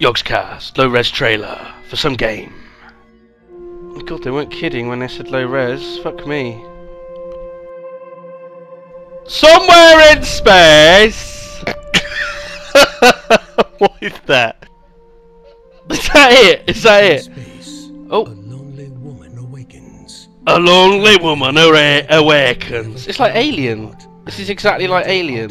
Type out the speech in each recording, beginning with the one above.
Yogscast, low res trailer for some game. Oh God, they weren't kidding when they said low res. Fuck me. Somewhere in space! what is that? Is that it? Is that it? Space, Oh. a lonely woman awakens. A lonely woman awakens. It's like Alien. This is exactly like Alien.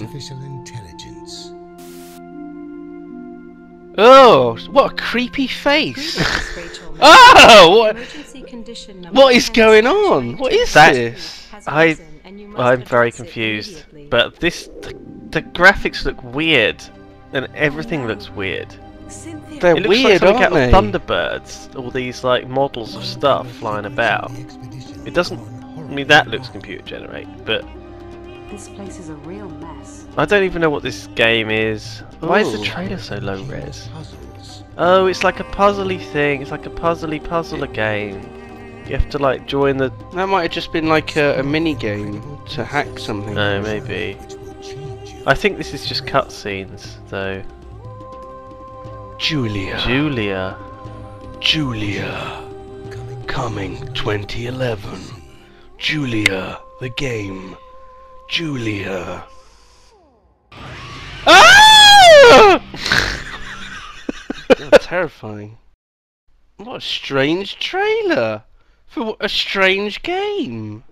Oh, what a creepy face. Oh, what? Emergency condition number What is going on? What is That- this? I- arisen and you must I'm very confused. But this, the, the graphics look weird, and everything looks weird. They're It looks weird, like something aren't they? Thunderbirds. All these like models of stuff flying about. It doesn't. I mean, that looks computer generated, but this place is a real mess. I don't even know what this game is. Why is the Ooh. trailer so low res? Puzzles. Oh, it's like a puzzly thing. It's like a puzzly puzzler game. You have to like join the. That might have just been like a, a mini game to hack something. No, maybe. Which will change you. I think this is just cutscenes, though. Julia. Julia. Julia. Coming Coming 2011. Julia, the game. Julia. Ah! God, terrifying. What a strange trailer for a strange game.